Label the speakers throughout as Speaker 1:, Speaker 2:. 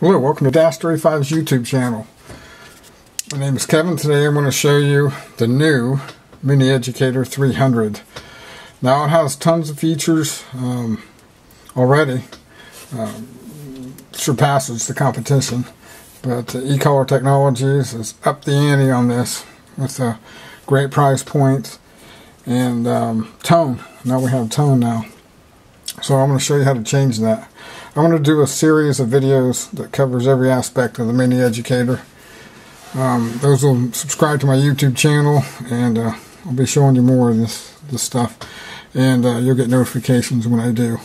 Speaker 1: Hello, welcome to Dash 35's YouTube channel. My name is Kevin. Today I'm going to show you the new Mini Educator 300. Now it has tons of features um, already. Um, surpasses the competition. But uh, E-Collar Technologies is up the ante on this with a great price point and um, tone. Now we have tone now. So I'm going to show you how to change that. I'm going to do a series of videos that covers every aspect of the Mini Educator. Um, those will subscribe to my YouTube channel, and uh, I'll be showing you more of this, this stuff. And uh, you'll get notifications when I do.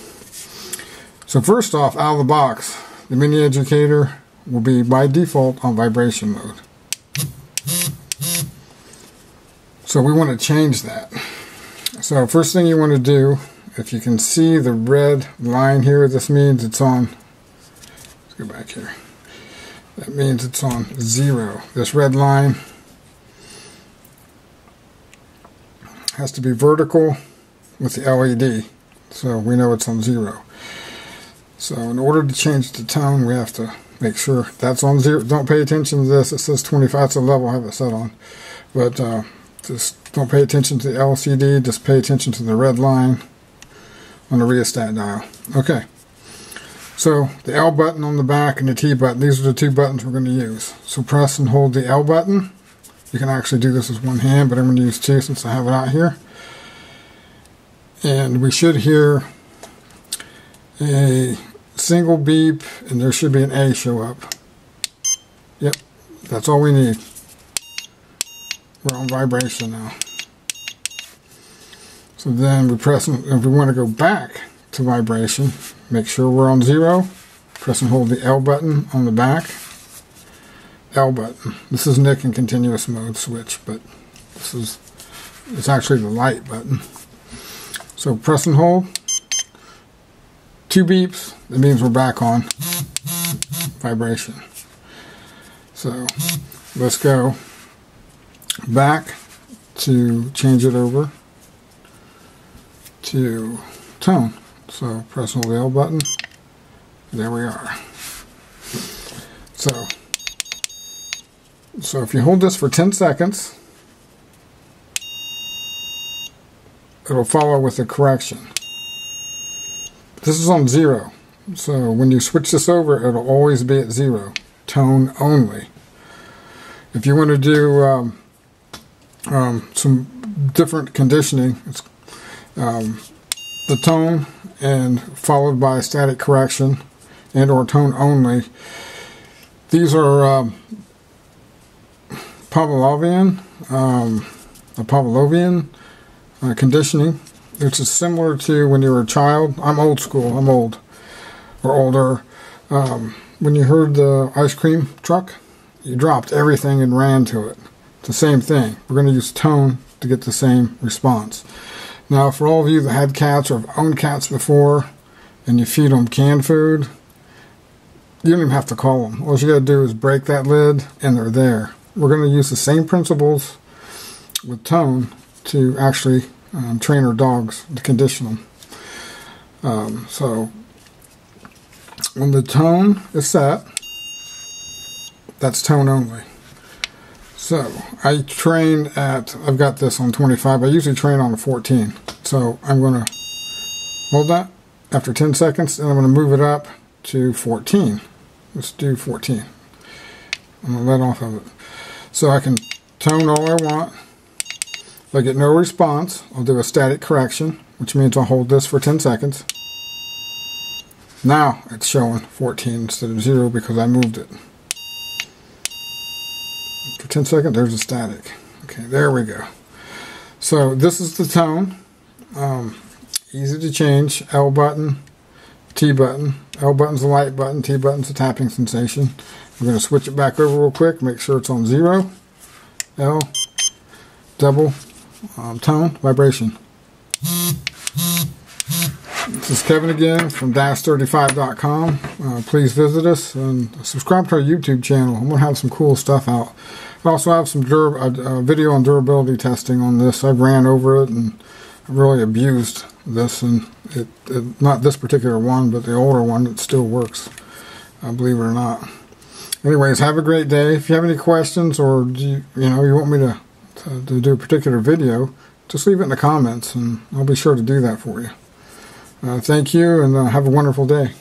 Speaker 1: So first off, out of the box, the Mini Educator will be by default on vibration mode. So we want to change that. So first thing you want to do if you can see the red line here, this means it's on, let's go back here. That means it's on zero. This red line has to be vertical with the LED. So we know it's on zero. So in order to change the tone, we have to make sure that's on zero. Don't pay attention to this. It says 25. It's a level I have it set on. But uh, just don't pay attention to the LCD. Just pay attention to the red line on the rheostat dial. Okay. So the L button on the back and the T button, these are the two buttons we're going to use. So press and hold the L button. You can actually do this with one hand, but I'm going to use two since I have it out here. And we should hear a single beep, and there should be an A show up. Yep, that's all we need. We're on vibration now. So then we press, if we want to go back to vibration, make sure we're on zero. Press and hold the L button on the back. L button. This is Nick in continuous mode switch, but this is, it's actually the light button. So press and hold. Two beeps, that means we're back on vibration. So let's go back to change it over to tone. So press the L button. There we are. So, so if you hold this for 10 seconds, it'll follow with a correction. This is on zero. So when you switch this over, it'll always be at zero. Tone only. If you want to do um, um, some different conditioning, it's um, the tone and followed by static correction and or tone only. These are um, Pavlovian, um, a Pavlovian uh, conditioning, which is similar to when you were a child. I'm old school. I'm old or older. Um, when you heard the ice cream truck, you dropped everything and ran to it. It's the same thing. We're going to use tone to get the same response. Now, for all of you that had cats or have owned cats before and you feed them canned food, you don't even have to call them. All you got to do is break that lid and they're there. We're going to use the same principles with tone to actually um, train our dogs to condition them. Um, so when the tone is set, that's tone only. So I train at, I've got this on 25, I usually train on a 14. So I'm going to hold that after 10 seconds and I'm going to move it up to 14. Let's do 14. I'm going to let off of it. So I can tone all I want. If I get no response, I'll do a static correction, which means I'll hold this for 10 seconds. Now it's showing 14 instead of 0 because I moved it. 10 seconds, there's a static. Okay, there we go. So this is the tone. Um, easy to change. L button, T button. L button's the light button, T button's the tapping sensation. We're going to switch it back over real quick, make sure it's on zero. L, double, um, tone, vibration. This is Kevin again from Dash35.com. Uh, please visit us and subscribe to our YouTube channel. I'm going to have some cool stuff out. I also have some a, a video on durability testing on this. I've ran over it and really abused this, and it, it, not this particular one, but the older one, it still works. uh, believe it or not. Anyways, have a great day. If you have any questions or you, you know you want me to, to, to do a particular video, just leave it in the comments, and I'll be sure to do that for you. Uh, thank you, and uh, have a wonderful day.